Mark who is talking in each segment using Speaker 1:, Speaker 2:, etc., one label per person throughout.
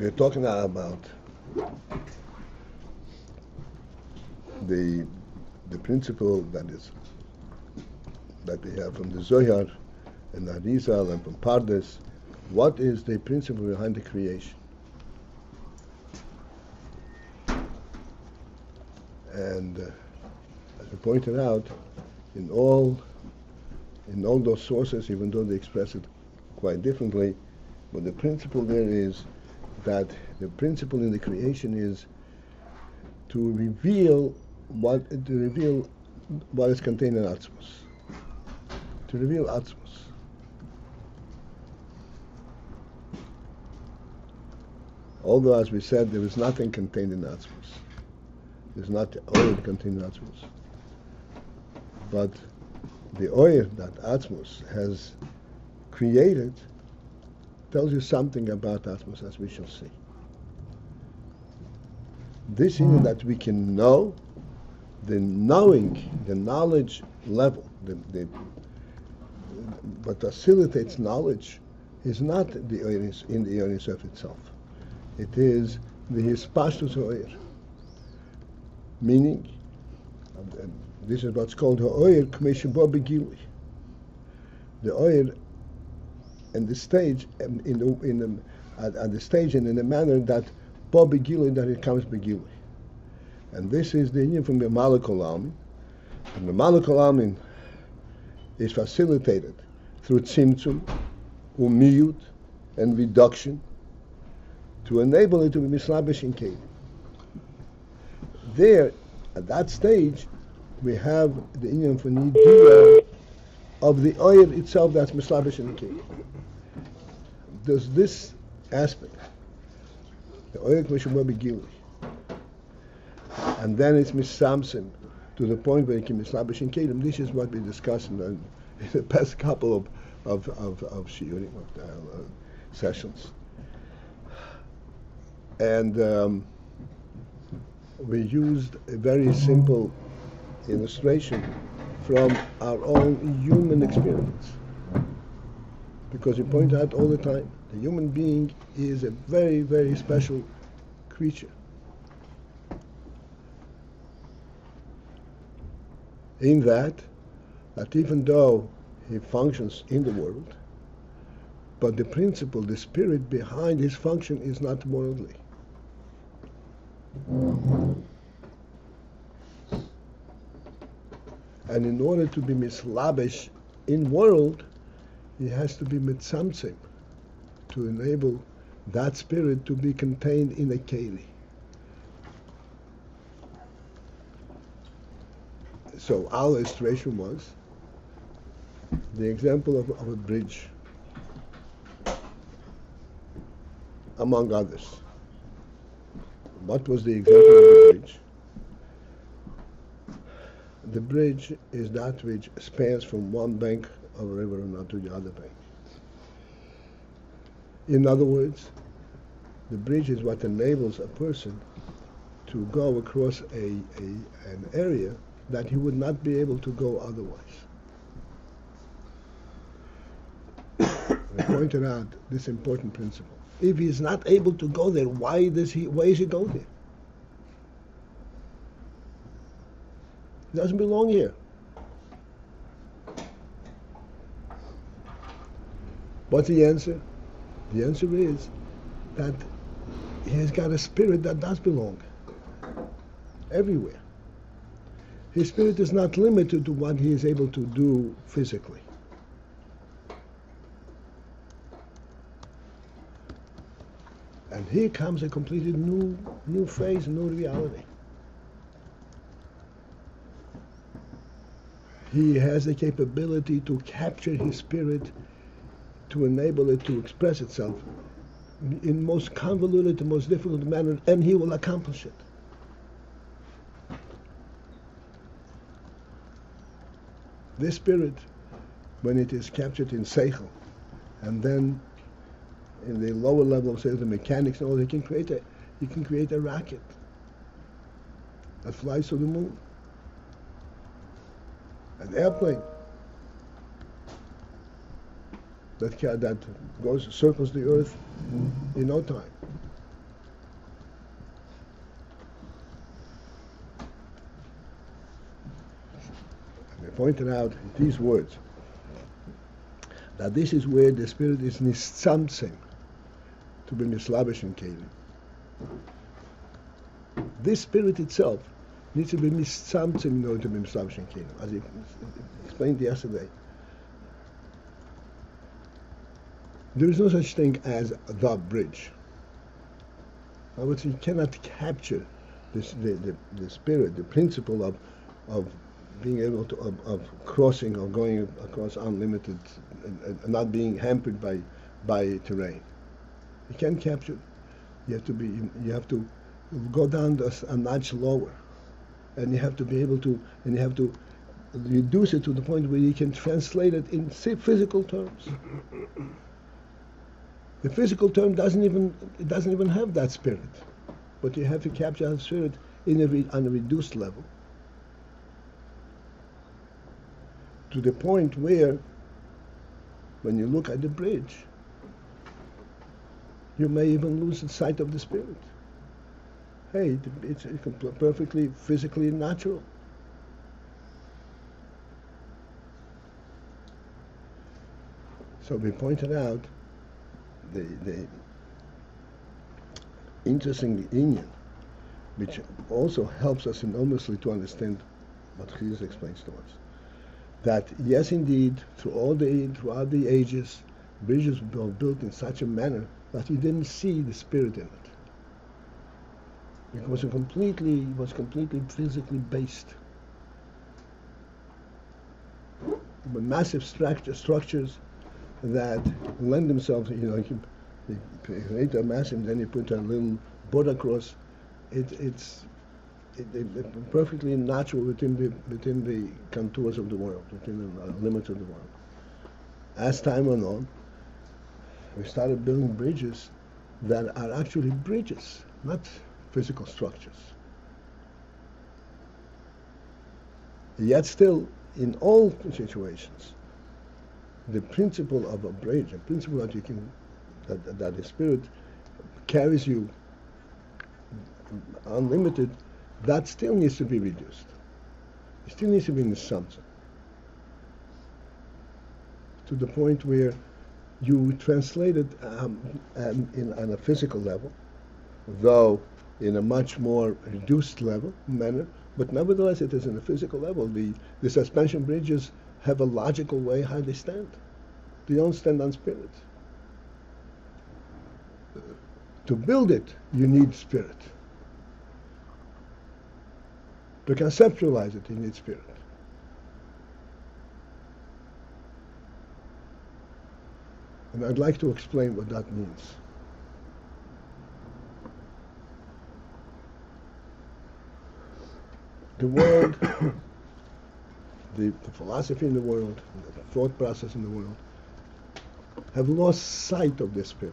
Speaker 1: We're talking now about the the principle that is that we have from the Zohar and the Harizal and from Pardes. What is the principle behind the creation? And uh, as we pointed out, in all in all those sources, even though they express it quite differently, but the principle there is that the principle in the creation is to reveal what to reveal what is contained in Atzmos. To reveal Atzmos. Although, as we said, there is nothing contained in Atzmos. There's not the oil contained in Atzmos. But the oil that Atzmos has created tells you something about Atzmos, as we shall see. This is hmm. that we can know, the knowing, the knowledge level, the, the, what facilitates knowledge is not the in the Yonis of itself. It is the Hispashtus Oir. Meaning, this is what's called Ha'oir K'meshem Begili. The oil and the stage um, in the, in the, at, at, the stage and in the manner that Bo Begili, that it comes Begili. And this is the union from the Malakal Almin. And the Malakal Almin is facilitated through Tzimtzum, Umiyut, and reduction to enable it to be Mislabish in Kelim. There, at that stage, we have the union for Nidiyah of the oil itself that's mislabish in the. Does this aspect, the oil commission will be gili, and then it's misamsim to the point where it can mislabish in kelim. This is what we discussed in the, in the past couple of of of, of shiurim, uh, sessions, and um, we used a very simple illustration from our own human experience. Because we point out all the time, the human being is a very, very special creature. In that, that even though he functions in the world, but the principle, the spirit behind his function is not worldly. And in order to be mislabish in world, he has to be mitzamtzim to enable that spirit to be contained in a keli. So our illustration was the example of, of a bridge, among others. What was the example of the bridge? The bridge is that which spans from one bank of a river to the other bank. In other words, the bridge is what enables a person to go across a, a, an area that he would not be able to go otherwise. I pointed out this important principle. If he is not able to go there, why does he why is he going there? He doesn't belong here. What's the answer? The answer is that he has got a spirit that does belong everywhere. His spirit is not limited to what he is able to do physically. And here comes a completely new, new phase, new reality. He has the capability to capture his spirit to enable it to express itself in most convoluted, most difficult manner, and he will accomplish it. This spirit, when it is captured in Seichel, and then in the lower level of Seichel, the mechanics and all, it can create a, you can create a rocket that flies to the moon, an airplane that that goes circles the earth in no time. And they pointed out these words that this is where the spirit is nisamsim to be mislavish in Kalim. This spirit itself needs to be in order to be mislavish in Kalim, as he explained yesterday. There is no such thing as the bridge. I would say you cannot capture this, the, the, the spirit, the principle of, of being able to, of, of crossing or going across unlimited, and, and not being hampered by, by terrain. You can't capture. You have to be. You have to go down a notch lower, and you have to be able to. And you have to reduce it to the point where you can translate it in physical terms. The physical term doesn't even it doesn't even have that spirit, but you have to capture that spirit in a on a reduced level to the point where, when you look at the bridge, you may even lose sight of the spirit. Hey, it's perfectly physically natural. So we pointed out the, the interesting Indian, which also helps us enormously to understand what Chassidus explains to us. That yes, indeed, through all the throughout the ages, bridges were built in such a manner that you didn't see the spirit in it. It was completely it was completely physically based. But massive structure, structures that lend themselves, you know, you, you create a massive, then you put a little board across. It, it's it, it, perfectly natural within the within the contours of the world, within the uh, limits of the world. As time went on, we started building bridges that are actually bridges, not physical structures. Yet still, in all situations, the principle of a bridge, the principle that you can, that, that the spirit carries you unlimited, that still needs to be reduced. It still needs to be in something. To the point where you translate it um, um, in, on a physical level, though in a much more reduced level manner, but nevertheless it is in a physical level. The, the suspension bridges have a logical way how they stand. They don't stand on spirit. To build it, you need spirit. To conceptualize it, you need spirit. And I'd like to explain what that means. The world, the, the philosophy in the world, the thought process in the world, have lost sight of the spirit,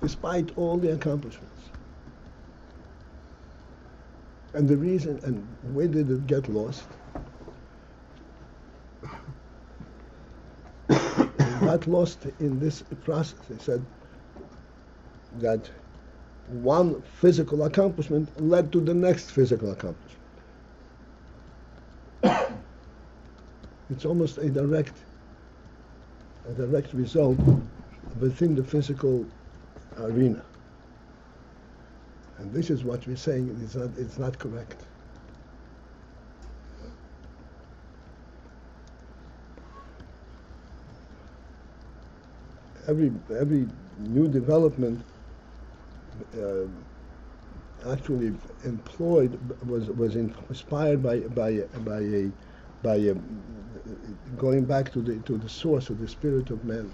Speaker 1: despite all the accomplishments. And the reason, and where did it get lost? got lost in this process. They said that one physical accomplishment led to the next physical accomplishment. it's almost a direct, a direct result within the physical arena. And this is what we're saying, it's not, it's not correct. Every, every new development Um, actually employed was was inspired by by by a by a, going back to the to the source of the spirit of man.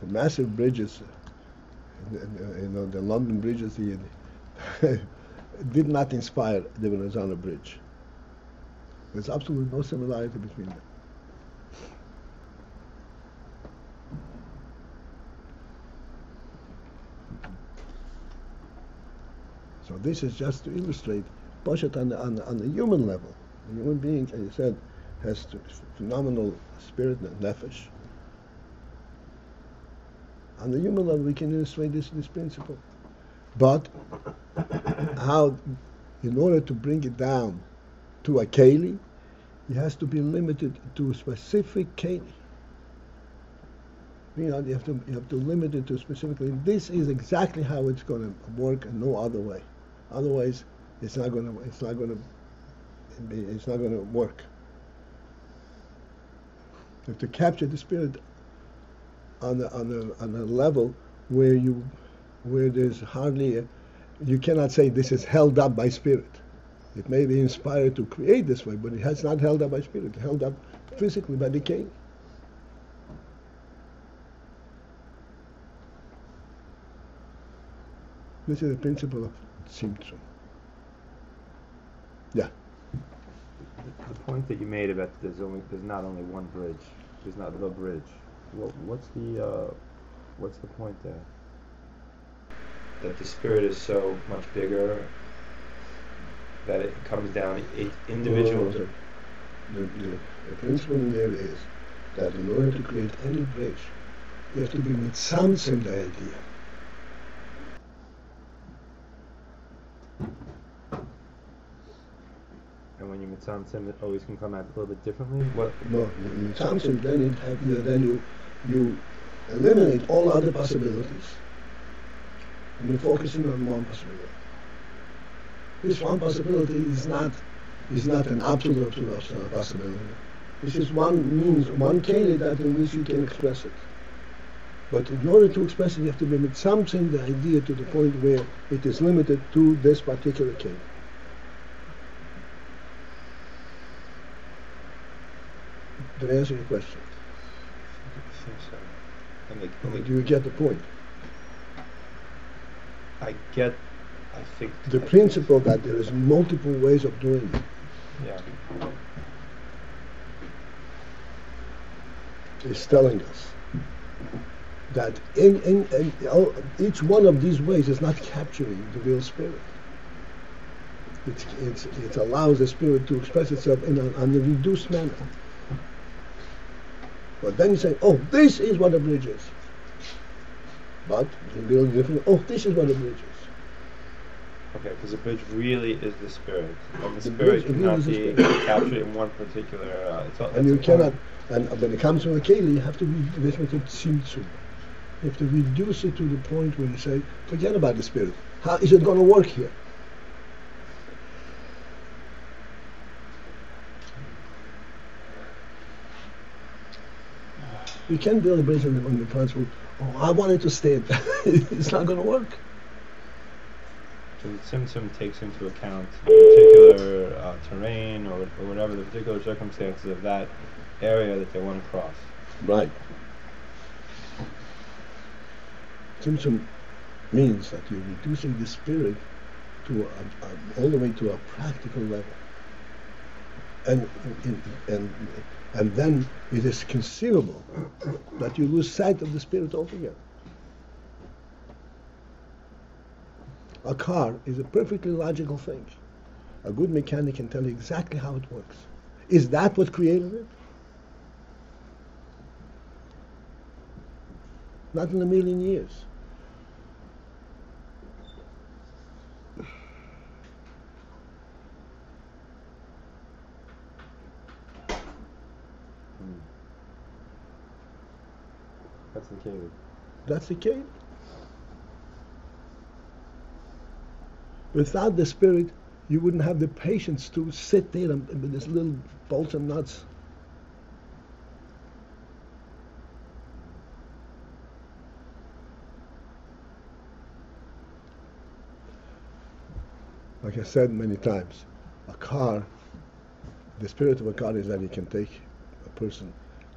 Speaker 1: The massive bridges, you know, the London bridges, the, did not inspire the Verrazano Bridge. There's absolutely no similarity between them. This is just to illustrate Poshet on the, on, on the human level. A human being, as you said, has phenomenal spirit and nefesh. On the human level, we can illustrate this, this principle. But how, in order to bring it down to a keli, it has to be limited to a specific keli. You know, you have to you have to limit it to specifically. This is exactly how it's going to work, and no other way. Otherwise, it's not going to it's not going to it's not going to work. You have to capture the spirit on a, on a, on a level where you where there's hardly a, you cannot say this is held up by spirit. It may be inspired to create this way, but it has not held up by spirit. Held up physically by decay. This is the principle of Tzimtzum. Yeah.
Speaker 2: The point that you made about there's only there's not only one bridge, there's not the bridge. What, what's the uh, what's the point there? That the spirit is so much bigger that it comes down each individual.
Speaker 1: the, the, the principle there is that in order to create any bridge, you have to be with some similar idea.
Speaker 2: It always can come out a little bit differently. What?
Speaker 1: No, mitzamtzim, then it you, then you you eliminate all other possibilities, and you're focusing on one possibility. This one possibility is not is not an absolute possibility. This is one means, one keli that in which you can express it. But in order to express it, you have to limit something, the idea to the point where it is limited to this particular keli. Did I answer your question?
Speaker 2: I think so. And and the,
Speaker 1: Do you get the point?
Speaker 2: I get. I think
Speaker 1: The
Speaker 2: I-
Speaker 1: principle that there is multiple ways of doing it
Speaker 2: Yeah.
Speaker 1: is telling us that in, in, in oh, each one of these ways is not capturing the real spirit. It's, it's, it allows the spirit to express itself in a, in a reduced manner. But then you say, oh, this is what a bridge is. But in real different, oh, this is what a bridge is.
Speaker 2: Okay, because the bridge really is the spirit, and the,
Speaker 1: The
Speaker 2: spirit
Speaker 1: bridge really
Speaker 2: cannot be captured in one particular. Uh, it's all,
Speaker 1: And you cannot, and when it comes to a keli, you have to be this method tzimtzum. You have to reduce it to the point where you say, forget about the spirit. How is it going to work here? You can't build a bridge on the, on the principle, oh, I wanted to stay. it's not going to work.
Speaker 2: So the Tzimtzum takes into account the particular uh, terrain or, or whatever the particular circumstances of that area that they want to cross.
Speaker 1: Right. Tzimtzum means that you're reducing the spirit to a, a, all the way to a practical level. And, and, and, then it is conceivable that you lose sight of the spirit altogether. A car is a perfectly logical thing. A good mechanic can tell you exactly how it works. Is that what created it? Not in a million years.
Speaker 2: That's the cave.
Speaker 1: That's the case. Without the spirit, you wouldn't have the patience to sit there and, with this little bolts and nuts. Like I said many times, a car, the spirit of a car is that it can take person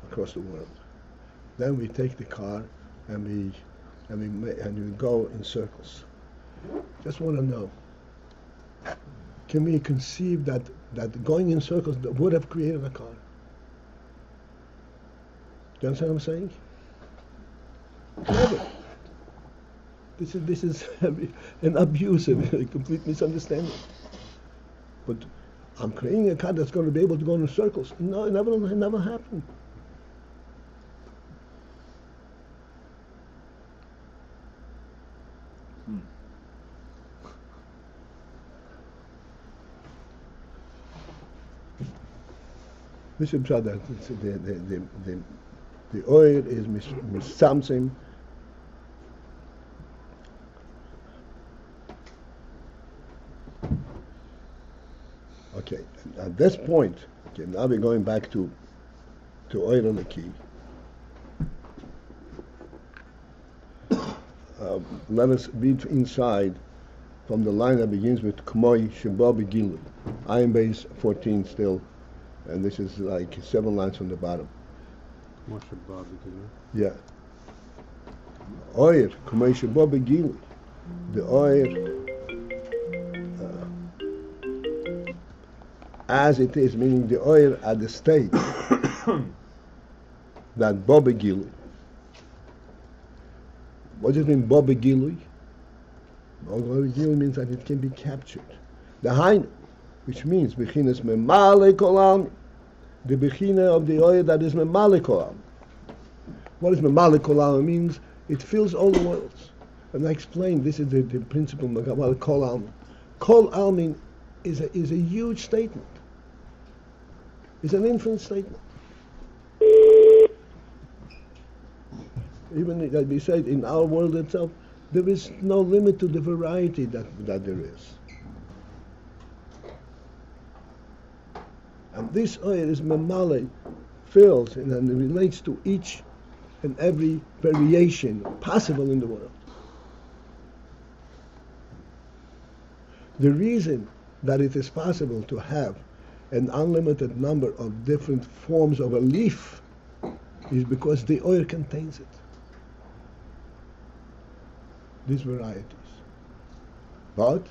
Speaker 1: across the world. Then we take the car and we and we and we go in circles. Just want to know: Can we conceive that that going in circles would have created a car? Do you understand what I'm saying? Never. This is this is an abuse, a complete misunderstanding. But I'm creating a car that's going to be able to go in circles. No, it never, it never happened.
Speaker 3: Hmm.
Speaker 1: Bishop said the, the, the, the, the oil is mis, mis Okay, at this point, okay, now we're going back to to oil on the key. Uh, let us read inside from the line that begins with Kmoy Shemba I am base 14 still, and this is like seven lines from the bottom. Yeah. Oyer, Kmoy Shemba Gilu. The oyer as it is, meaning the oil at the stage that Bobby Gilui. What does it mean, Bobby Gilui? Bobby Gilui means that it can be captured. The Hainu, which means Bechinas Memale Kolam, the Bechina of the oil that is Memale Kolam. What is Memale Kolam? It means it fills all the worlds. And I explained this is the, the principle of Kol Almin. Kol is a, is a huge statement. It's an infinite statement. Even that we said in our world itself, there is no limit to the variety that, that there is. And this oil is mamale, fills and, and relates to each and every variation possible in the world. The reason that it is possible to have an unlimited number of different forms of a leaf is because the oil contains it. These varieties. But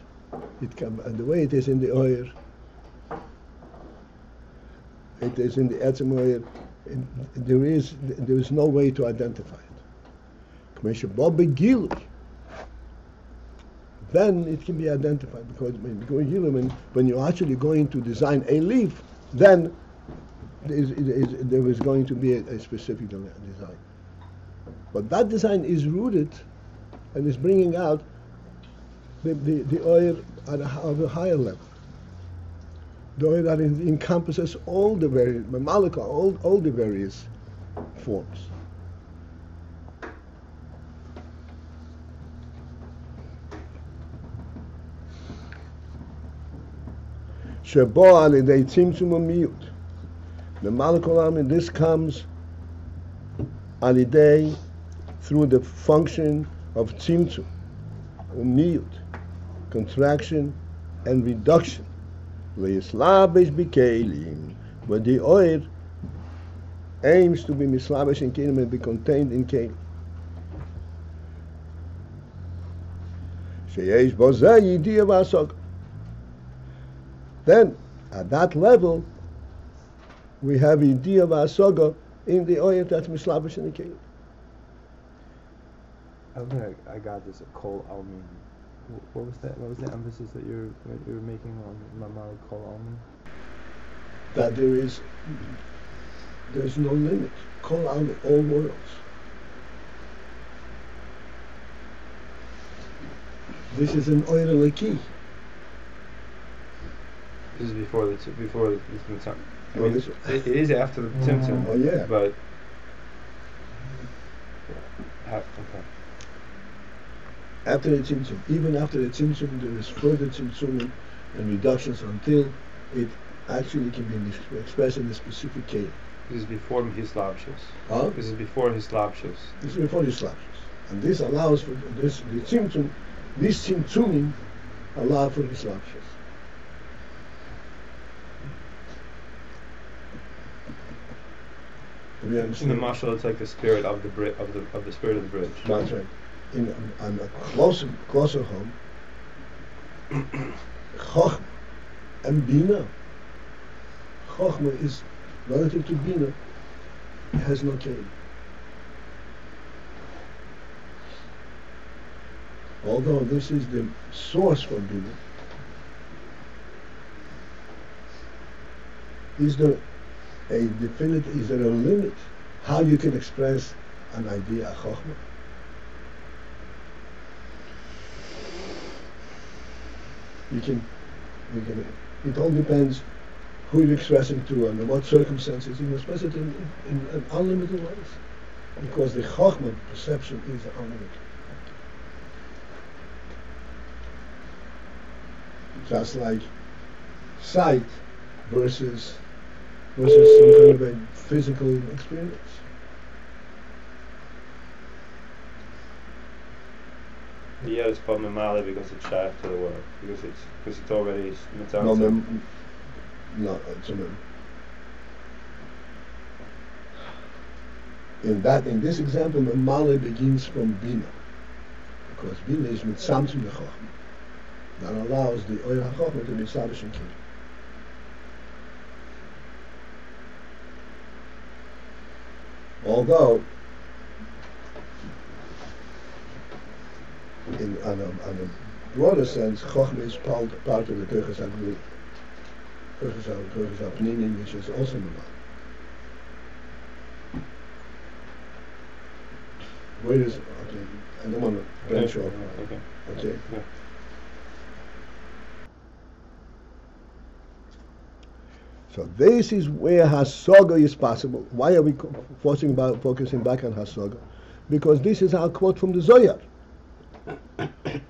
Speaker 1: it can, and the way it is in the oil, it is in the etzem oil, there is there is no way to identify it. Commissioner Bobby Gilly then it can be identified because when, when you're actually going to design a leaf, then there is going to be a, a specific design. But that design is rooted and is bringing out the, the, the oil at a, a higher level. The oil that encompasses all the various, all, all the various forms. שבו על ידי צמצום המיעוט. למעלה and this comes על ידי, through the function of tzimtzum, miut, contraction and reduction. Leislabish bikelim, where the oil aims to be mislabish in kelim and be contained in kelim. שיש בו זה ידיע והסוגה. then, at that level, we have idea of asoga in the oyat that's mislavish in the king.
Speaker 2: I don't think I, I got this Kol Almin. What was that? What was the emphasis that you're you were making on Mamal Kol Almin?
Speaker 1: That there is there's no limit. Kol Almin, all worlds. This is an oil key.
Speaker 2: This is before the before the Tzimtzum. I mean,
Speaker 1: this,
Speaker 2: it, it is after the Tzimtzum.
Speaker 1: Oh yeah.
Speaker 2: But okay.
Speaker 1: After the Tzimtzum, even after the Tzimtzum, there is further Tzimtzum and reductions until it actually can be expressed in a specific case.
Speaker 2: This is before his labshus.
Speaker 1: Huh?
Speaker 2: This is before his labshus.
Speaker 1: This is before his labshus. And this allows for this the Tzimtzum, this Tzimtzuming allow for his
Speaker 2: In the marshal, it's like the spirit of the bri- of the of the spirit of the bridge.
Speaker 1: That's right. In on a closer closer home, Chochma and Bina. Chochma is relative to Bina. It has no cane. although this is the source for Bina, is there a definite, is there a limit how you can express an idea, a chokhmah? You can, you can, it all depends who you're expressing to and what circumstances. You can express it in, in, in unlimited ways. Because the chokhmah perception is unlimited. Just like sight versus versus some kind of a physical experience.
Speaker 2: The ear is called Mamali because it's shy to the world, because it's because it's already mitzvah.
Speaker 1: No, mem- no, it's a mem- In that, in this example, Mamali begins from Bina, because Bina is with Samsung Chochmah. That allows the Oyer HaChochmah to be established in Kiddush. Although, in on a, on a broader sense, Chochmah is part, part of the Kochas HaGvul, Kochas Ha- Kochas HaPnimi, which is also Mamali. Where is, okay, I don't want to branch off,
Speaker 2: Okay.
Speaker 1: okay?
Speaker 2: Yeah.
Speaker 1: So this is where Hasoga is possible. Why are we focusing, about, focusing back on Hasoga? Because this is our quote from the Zohar.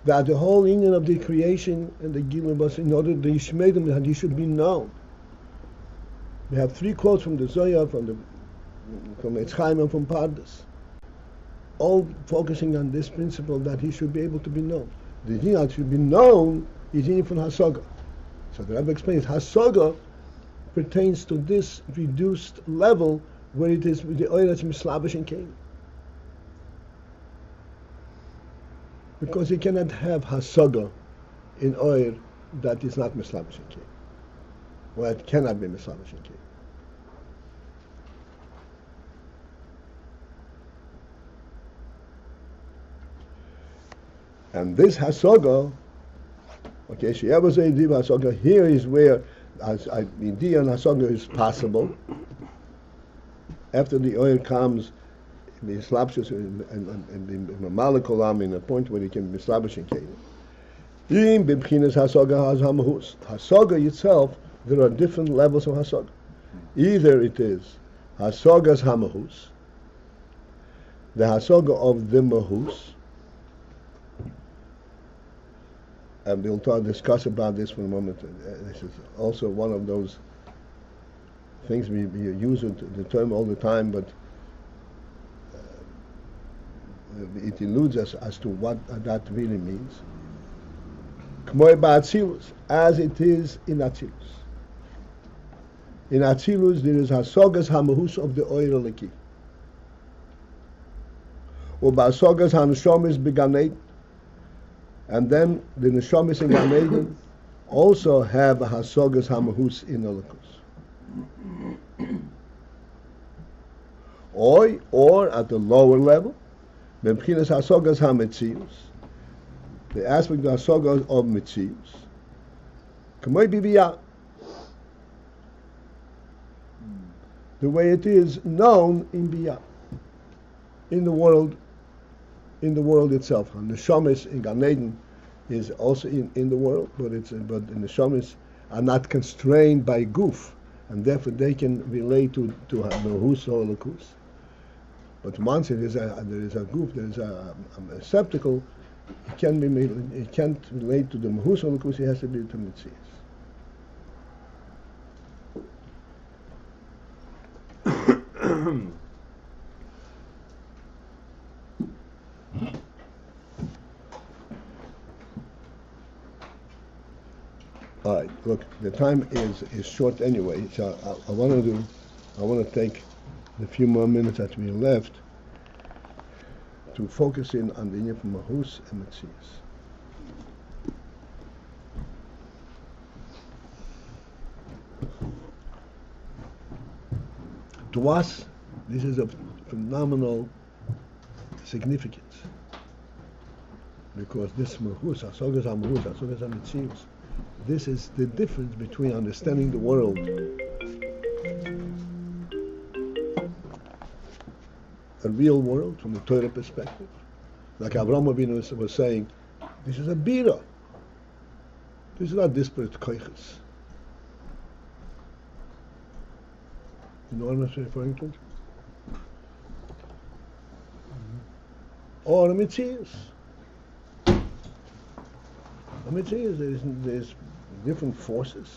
Speaker 1: that the whole union of the creation and the Gilim was in order the Yishmedim that he should be known. We have three quotes from the Zohar, from the from Eitz and from Pardes, all focusing on this principle that he should be able to be known. The Hinat should be known is in from Hasoga. So the Rebbe explains Hasoga pertains to this reduced level where it is with the oil that's mislavish came. Because you cannot have hasaga in oil that is not mislavish came. Well, it cannot be mislavish and came. And this hasaga, okay, she Sheyav Diva hasaga, here is where as I mean, Dion Hasaga is possible. After the oil comes, the slapshus and, molecule in a point where he can be slabish in Canaan. In Bibchinas Hasaga has Hamahus. Hasaga itself, there are different levels of Hasaga. Either it is Hasagas Hamahus, the Hasaga of the Mahus, and we'll talk, discuss about this for a moment. Uh, This is also one of those things we, we use it, the term all the time, but uh, it eludes us as to what that really means. As it is in Atzilus. In Atzilus there is hasogas hamahus of the oil leki. U'ba'asogas hanushomis beganeit and then the neshamis in Gan Eden also have a hasogas hamahus in Elikus. Or, or at the lower level, b'mchinas hasogas hametzius, the aspect of hasogas of metzius, k'moy bibiyah, the way it is known in biyah, in the world in the world itself. And the shamis in Gan Eden is also in, in the world, but it's but the shamis are not constrained by goof, and therefore they can relate to to Mahus or Lakus. But once it is a, there is a goof, there is a, um, a receptacle, it can be it can't relate to the Mahus or Lakus. It has to be to Mitzias. All right, look, the time is, is short anyway, so I, I want to do, I want to take the few more minutes that we left to focus in on the Inyan Mahus and Metzias. To us, this is of phenomenal significance. because this mahus, asogas hamahus, asogas hamitzius, this is the difference between understanding the world a real world from the Torah perspective. Like Avraham Avinu was, saying, this is a bira. This is not disparate koiches. You know what I'm referring to? Or a mitzias. A mitzias, there's, there's different forces.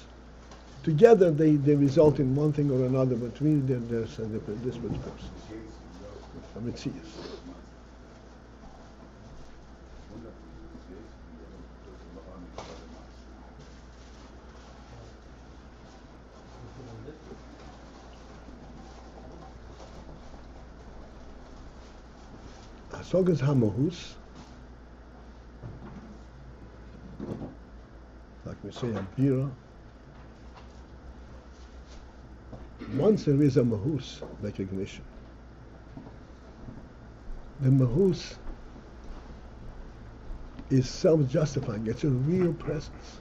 Speaker 1: Together they, they result in one thing or another, but really there's a different disparate forces. A mitzias. Hasogas Hamahus, like we say, a bira. Once there is a mahus recognition, the mahus is self-justifying. It's a real presence.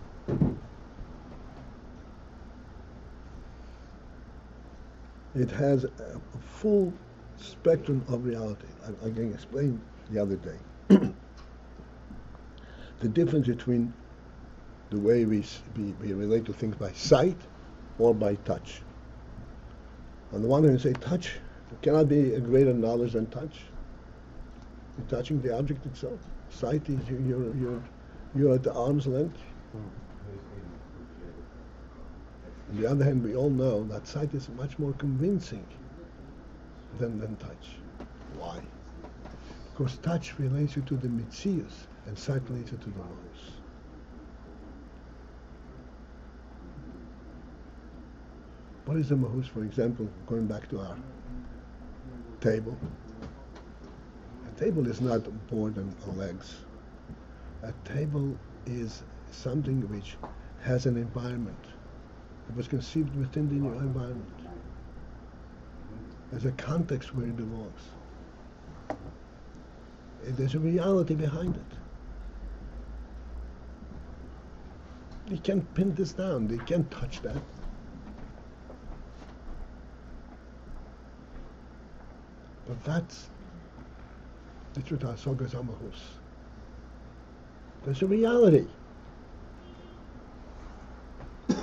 Speaker 1: It has a, full spectrum of reality. I, I can explain the other day. the difference between the way we, we, we, relate to things by sight or by touch. On the one hand, you say touch cannot be a greater knowledge than touch. You're touching the object itself. Sight is you, you're, you're, you're at the arm's length. On the other hand, we all know that sight is much more convincing than, than touch. Why? Because touch relates you to the mitzias and sight relates you to the laws. What is the mahus, for example, going back to our table? A table is not a board and legs. A table is something which has an environment. It was conceived within the environment. There's a context where it belongs. There's a reality behind it. You can't pin this down. You can't touch that. But that's the truth of Sogas Amahus. There's a reality.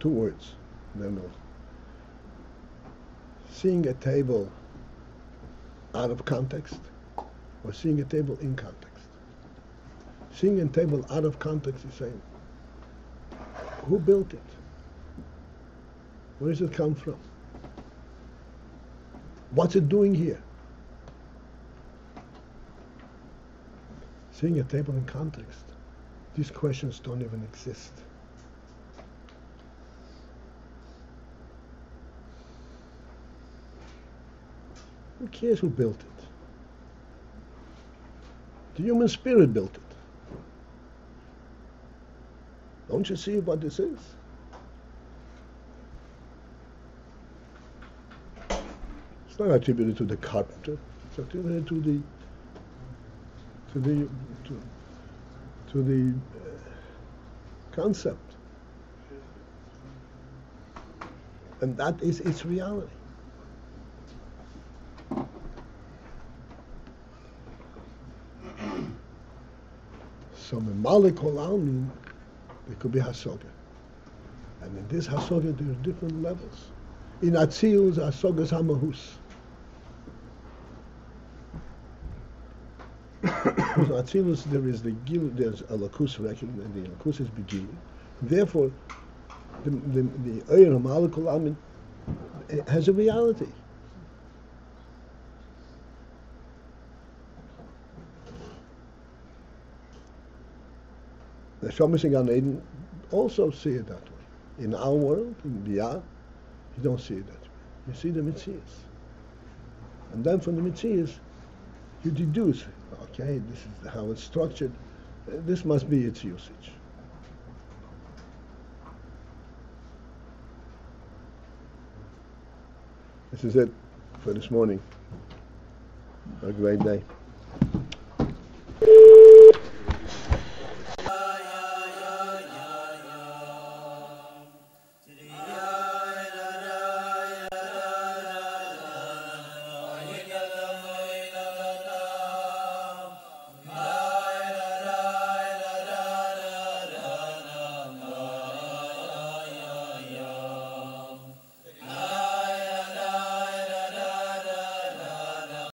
Speaker 1: Two words. Then seeing a table out of context or seeing a table in context. Seeing a table out of context is saying, who built it? Where does it come from? What's it doing here? Seeing a table in context, these questions don't even exist. Who cares who built it? The human spirit built it. Don't you see what this is? Not attributed to the carpenter. It's attributed to the to the to, to the concept, and that is its reality. So Malik there could be Hasoga. And in this Hasoga, there are different levels. In Atzilus, Hasoga is Hamahus. In Atzilus, there is the Gil, there's a Lakus and the Lakus is Begili. Therefore, the, the, the Eir Almin has a reality. The Shomish and Gan also see it that way. In our world, in Biyah, you don't see it that way. You see the Mitzias. And then from the Mitzias, you deduce, okay, this is how it's structured. Uh, this must be its usage. This is it. for this morning. A great day.